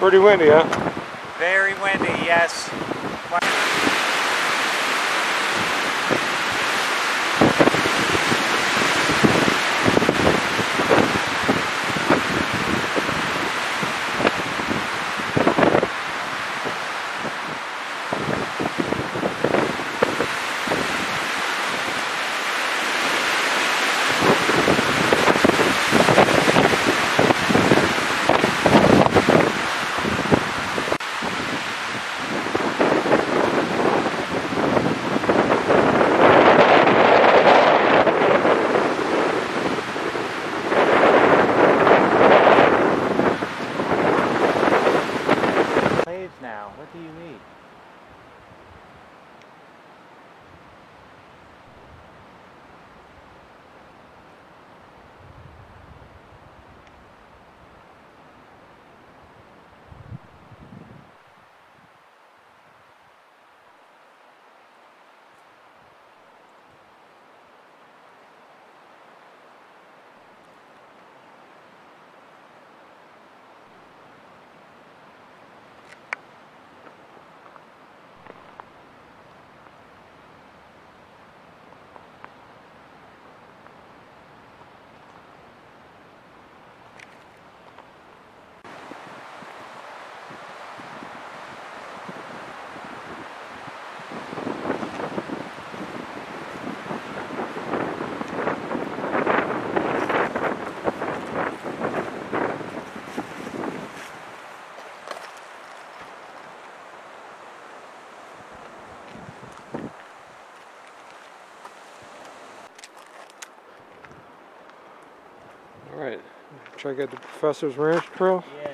Pretty windy, huh? Very windy, yes. Now. What do? All right. Check out the Professor's Ranch Trail. Yeah.